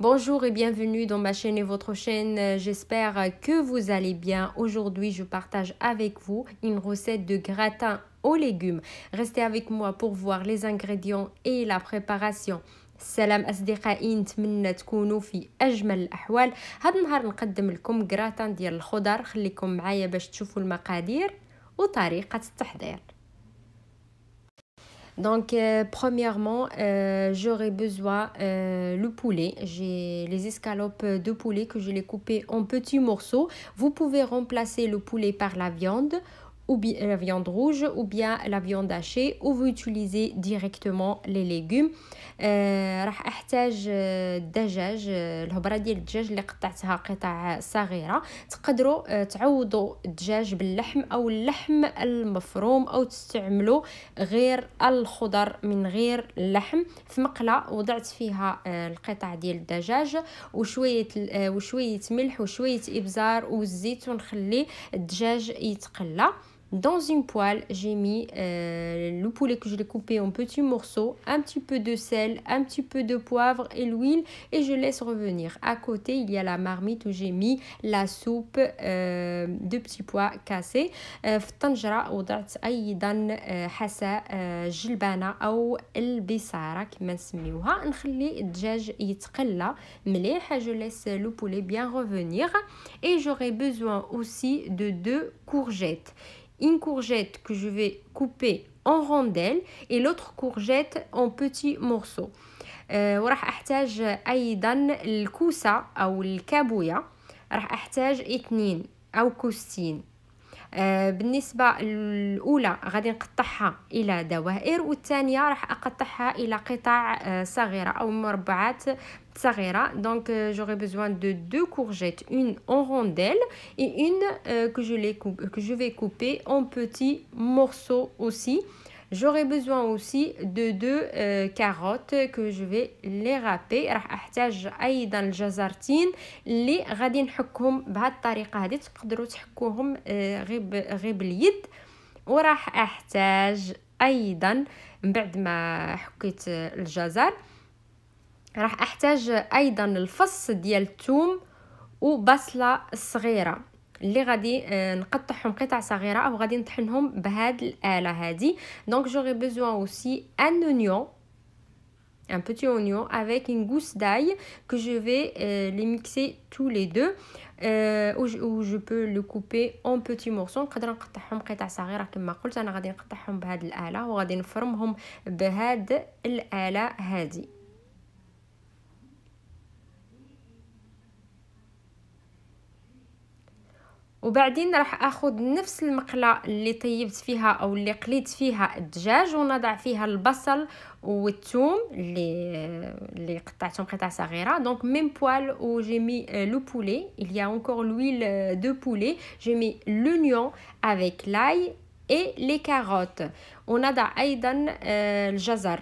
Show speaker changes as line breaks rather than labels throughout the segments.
Bonjour et bienvenue dans ma chaîne et votre chaîne. J'espère que vous allez bien. Aujourd'hui, je partage avec vous une recette de gratin aux légumes. Restez avec moi pour voir les ingrédients et la préparation. السلام اصدقائي نتمنى تكونوا في اجمل الاحوال هذا النهار نقدم لكم كراتان ديال الخضر خليكم معايا باش تشوفوا المقادير وطريقه التحضير donc, euh, premièrement, euh, j'aurai besoin euh, le poulet. J'ai les escalopes de poulet que je l'ai coupées en petits morceaux. Vous pouvez remplacer le poulet par la viande ou bien la viande rouge ou bien la viande hachée ou vous utilisez directement les légumes. آه راح أحتاج الدجاج الهبرة ديال الدجاج اللي قطعتها قطع صغيرة. تقدروا تعوضوا الدجاج باللحم أو اللحم المفروم أو تستعملوا غير الخضر من غير اللحم في مقلة وضعت فيها القطع ديال الدجاج وشوية وشوية ملح وشوية إبزار والزيت ونخلي الدجاج يتقلى. Dans une poêle, j'ai mis euh, le poulet que je l'ai coupé en petits morceaux, un petit peu de sel, un petit peu de poivre et l'huile et je laisse revenir. À côté, il y a la marmite où j'ai mis la soupe euh, de petits pois cassés. في الطنجرة وضعت أيضا حسا جلبانة أو البصارة كما نسميوها نخلي الدجاج يتقلى مليح je laisse le poulet bien revenir et j'aurai besoin aussi de deux courgettes une courgette que je vais couper en rondelles et l'autre courgette en petits morceaux. وراح أحتاج أيضا الكوسة أو الكابويا راح أحتاج اثنين أو كوستين. أه بالنسبة الأولى غادي نقطعها إلى دوائر والثانية راح أقطعها إلى قطع أه صغيرة أو مربعات صغيرة donc euh, j'aurai besoin de deux courgettes une en rondelles et une euh, que je les que je vais couper en petits morceaux aussi j'aurai besoin aussi de deux euh, carottes que je vais les râper راح احتاج ايضا الجزرتين اللي غادي نحكهم بهذه الطريقه هذه تقدروا تحكوهم غير غير باليد وراح احتاج ايضا من بعد ما حكيت الجزر راح أحتاج أيضا الفص ديال الثوم وبصلة صغيرة اللي غادي نقطعهم قطع صغيرة أو غادي نطحنهم بهاد الآلة هادي. دونك جوري بيزوان اوسي ان اونيون un petit oignon avec une gousse d'ail que je vais euh, les mixer tous les deux euh, où, je, où je peux le couper نقدر نقطعهم قطع صغيره كما قلت أنا غادي نقطعهم بهاد الاله وغادي نفرمهم بهاد الاله هادي وبعدين راح آخذ نفس المقلة اللي طيبت فيها أو اللي قليت فيها الدجاج ونضع فيها البصل والثوم اللي اللي قطعتهم قطع صغيرة. دونك ميم بوال أو جي مي لو بولي il y a encore l'huile de poulet. J'ai mis l'oignon avec l'ail et les carottes. ونضع أيضا الجزر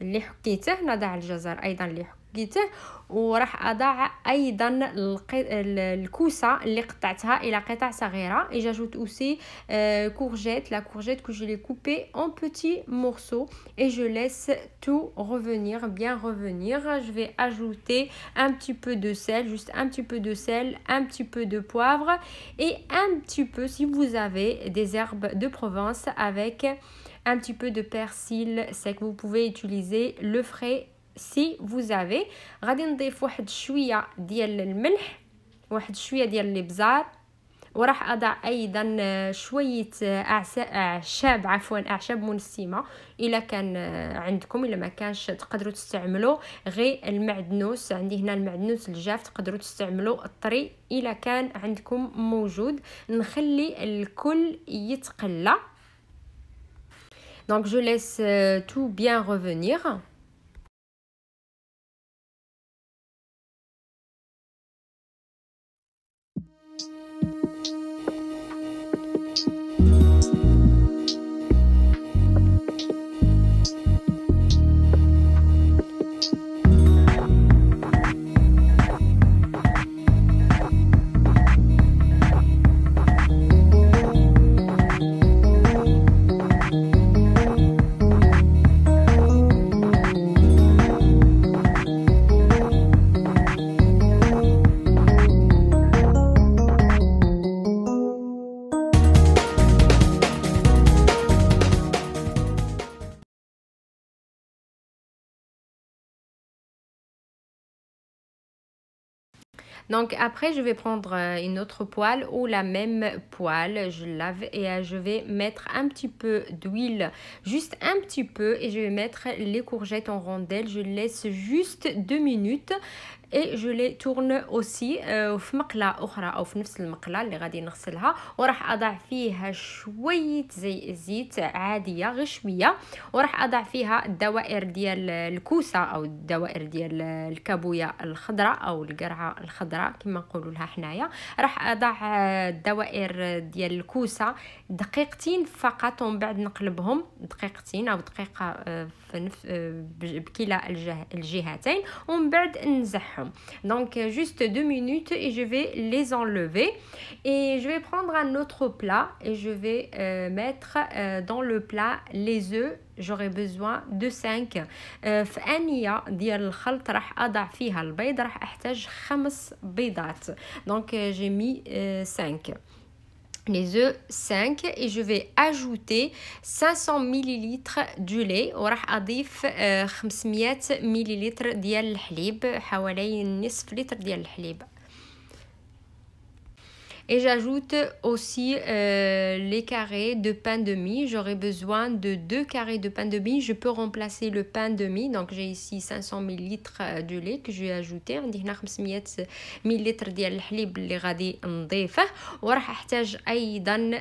اللي حكيته نضع الجزر أيضا اللي حكيته وراح اضع ايضا الكوسه اللي قطعتها الى قطع صغيره et j'ajoute aussi euh, courgette la courgette que je l'ai coupée en petits morceaux et je laisse tout revenir bien revenir je vais ajouter un petit peu de sel juste un petit peu de sel un petit peu de poivre et un petit peu si vous avez des herbes de Provence avec un petit peu de persil sec vous pouvez utiliser le frais سي فوزافي غادي نضيف واحد شوية ديال الملح واحد شوية ديال الابزار وراح أضع أيضا شوية أعشاب عفوا أعشاب منسمة الا كان عندكم الا ما كانش تقدروا تستعملوا غير المعدنوس. عندي هنا المعدنوس الجاف تقدروا تستعملوا الطري الا كان عندكم موجود. نخلي الكل يتقلى. Donc je laisse tout bien revenir. Donc après, je vais prendre euh, une autre poêle ou la même poêle. Je lave et euh, je vais mettre un petit peu d'huile, juste un petit peu. Et je vais mettre les courgettes en rondelles. Je laisse juste deux minutes اي جو لي تورن اوسي في مقلة أخرى أو في نفس المقلة اللي غادي نغسلها. وراح أضع فيها شوية زي زيت عادية غير شوية وراح أضع فيها الدوائر ديال الكوسة أو الدوائر ديال الكابويا الخضراء أو القرعة الخضراء كما نقولوا لها حنايا. راح أضع الدوائر ديال الكوسة دقيقتين فقط ومن بعد نقلبهم دقيقتين أو دقيقة آه،. آه، بكلا الجهتين. ومن بعد نزحهم. Donc juste deux minutes et je vais les enlever. Et je vais prendre un autre plat et je vais euh, mettre euh, dans le plat les œufs j'aurai besoin de 5 في انيه ديال الخلط راح اضع فيها البيض راح احتاج خمس بيضات دونك جي مي 5 les œufs 5 et je vais ajouter 500 ml du lait وراح اضيف 500 ملل ديال الحليب حوالي نصف لتر ديال الحليب Et j'ajoute aussi euh, les carrés de pain de mie. J'aurai besoin de deux carrés de pain de mie. Je peux remplacer le pain de mie. Donc j'ai ici 500 ml de lait que je vais ajouter. عندي هنا 500 ملل ديال الحليب اللي غادي نضيفه وراح احتاج ايضا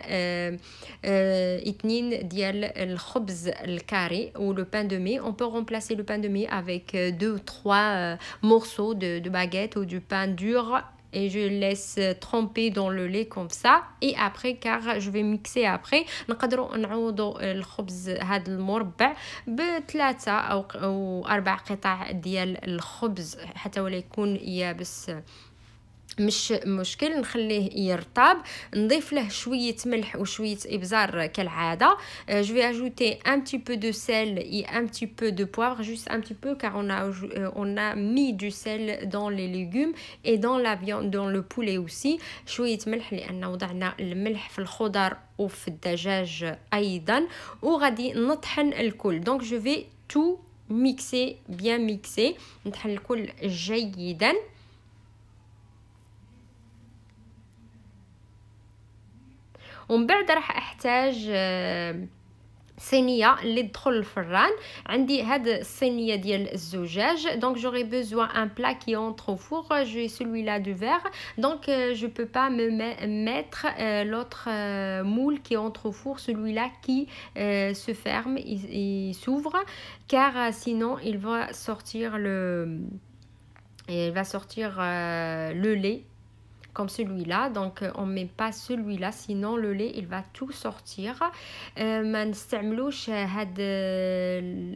اثنين ديال الخبز الكاري ou le pain de mie. On peut remplacer le pain de mie avec deux ou trois morceaux de, de baguette ou du pain dur et je laisse tremper dans le lait comme ça. Et après car je vais mixer après. نقدروا نعوضوا الخبز هذا المربع بثلاثه أو أربع قطع ديال الخبز حتى ولا يكون يابس مش مشكل نخليه يرطب نضيف له شويه ملح وشويه ابزار كالعاده جو في اجوتي ان بتي بو دو سيل اي ان بتي بو دو بوivre juste un petit peu car on a on a mis du sel dans les légumes et dans la viande dans le poulet aussi شويه ملح لان وضعنا الملح في الخضر وفي الدجاج ايضا وغادي نطحن الكل دونك جو في تو ميكسي بيان ميكسي نطحن الكل جيدا ومن بعد راح احتاج آه، صينيه اللي تدخل الفران عندي هاد الصينيه ديال الزجاج دونك جوري بوزوان ان بلا كي اونتر au four j'ai celui-là du verre donc euh, je peux pas me mettre euh, l'autre euh, moule qui entre au four celui-là qui euh, se ferme il, il s'ouvre car euh, sinon il va sortir le il va sortir euh, le lait comme celui-là donc on met pas celui-là sinon le lait il va tout sortir ما نستعملوش هاد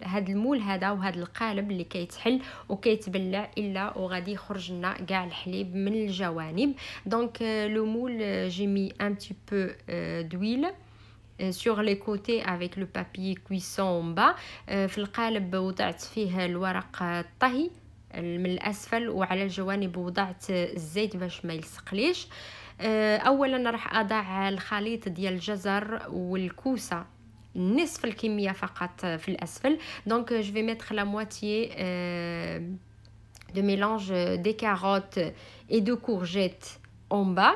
هاد المول هذا وهاد القالب اللي كيتحل وكيتبلع الا وغادي يخرج لنا كاع الحليب من الجوانب دونك لو مول جي مي ان بتي بو دويل sur les côtés avec le papier cuisson en bas في القالب وضعت فيه الورق الطهي من الأسفل وعلى الجوانب وضعت الزيت باش ما يلصقليش. آه، اولا راح أضع الخليط ديال الجزر والكوسة نصف الكمية فقط في الأسفل. دونك جو في ميتر لا موitié de mélange des carottes et de courgettes en bas.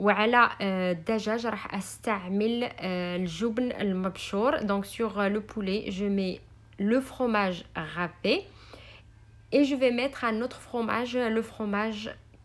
وعلى الدجاج راح استعمل الجبن المبشور donc sur le poulet je mets le fromage râpé et je vais mettre un autre fromage le fromage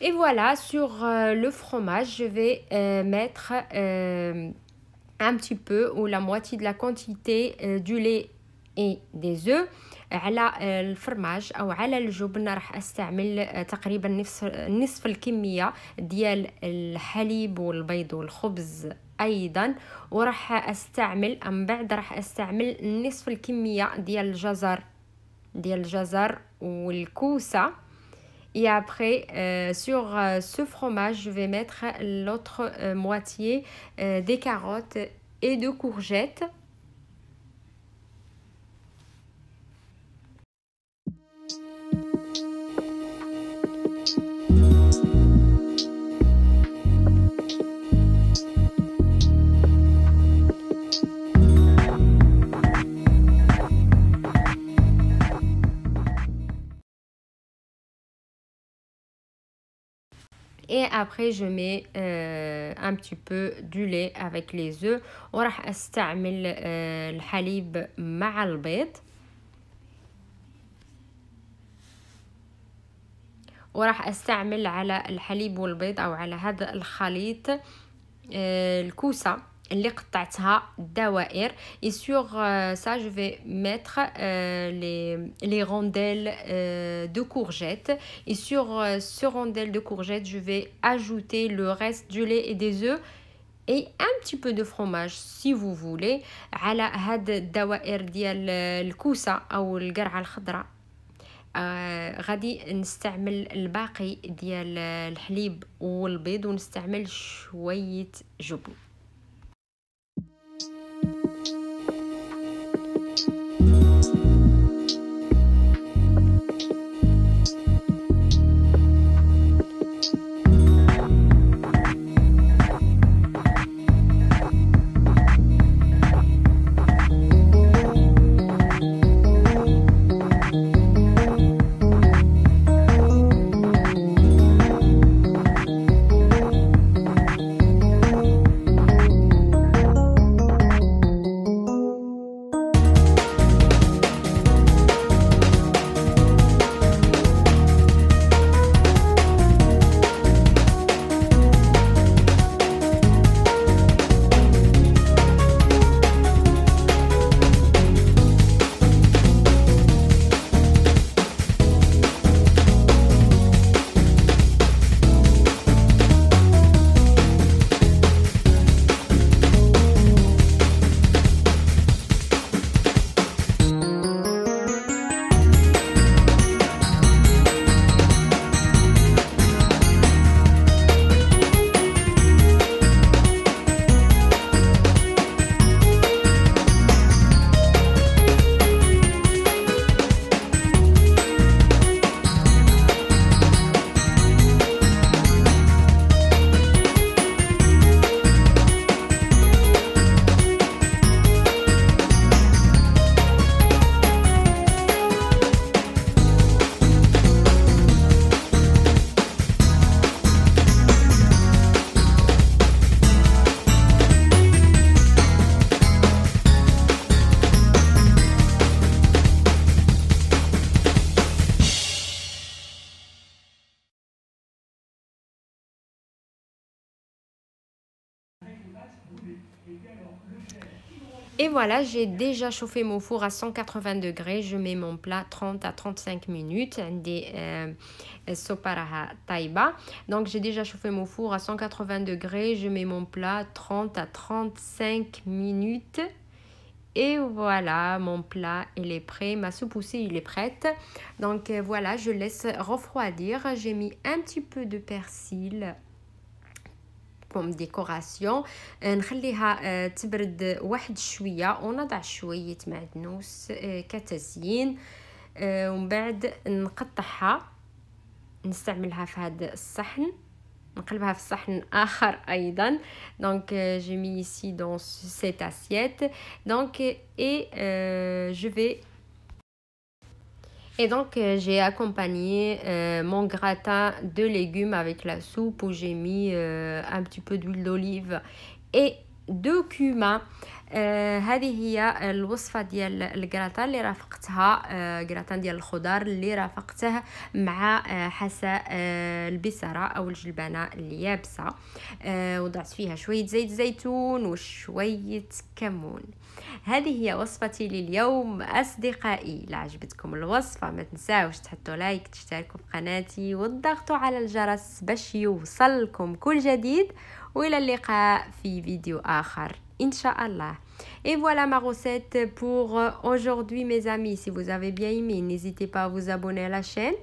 Et voilà, sur euh, le fromage, je vais euh, mettre euh, un petit peu ou la moitié de la quantité du lait et des œufs على الفرماج او على الجبن راح استعمل تقريبا نصف نصف الكميه ديال الحليب والبيض والخبز ايضا وراح استعمل من بعد راح استعمل نصف الكميه ديال الجزر ديال الجزر والكوسه et après, euh, sur euh, ce fromage, je vais mettre l'autre euh, moitié des carottes et de courgettes. et après je mets euh, un petit peu du lait avec les œufs وراح استعمل euh, الحليب مع البيض وراح استعمل على الحليب والبيض او على هذا الخليط آه الكوسه اللي قطعتها دوائر et sur euh, ça je vais mettre euh, les, les rondelles euh, de courgettes et sur euh, ce rondelle de courgettes je vais ajouter le reste du lait et des œufs et un petit peu de fromage si vous voulez على هاد الدوائر ديال الكوسه او القرعه الخضراء آه غادي نستعمل الباقي ديال الحليب والبيض ونستعمل شويه جبن Et voilà, j'ai déjà chauffé mon four à 180 degrés. Je mets mon plat 30 à 35 minutes. Des euh, soparaha taiba. Donc j'ai déjà chauffé mon four à 180 degrés. Je mets mon plat 30 à 35 minutes. Et voilà, mon plat, il est prêt. Ma soupe aussi, est prête. Donc euh, voilà, je laisse refroidir. J'ai mis un petit peu de persil كوم ديكوراسيون نخليها تبرد واحد شوية ونضع شوية معدنوس كتزيين ومن بعد نقطعها نستعملها في هذا الصحن نقلبها في صحن آخر أيضا. دونك جي مي dans cette assiette. Donc et euh, je vais Et donc, euh, j'ai accompagné euh, mon gratin de légumes avec la soupe où j'ai mis euh, un petit peu d'huile d'olive et de cumin. آه هذه هي الوصفة ديال الكراتان اللي رافقتها آه كراتان ديال الخضار اللي رافقته مع آه حساء آه البصرة أو الجلبانة اليابسة. آه وضعت فيها شوية زيت زيتون وشوية كمون. هذه هي وصفتي لليوم أصدقائي. لا عجبتكم الوصفة ما تنساوش تحطوا لايك تشتركوا في قناتي وتضغطوا على الجرس باش يوصلكم كل جديد. وإلى اللقاء في فيديو آخر. Inch'Allah. Et voilà ma recette pour aujourd'hui mes amis. Si vous avez bien aimé, n'hésitez pas à vous abonner à la chaîne.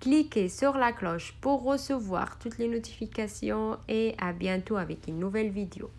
Cliquez sur la cloche pour recevoir toutes les notifications et à bientôt avec une nouvelle vidéo.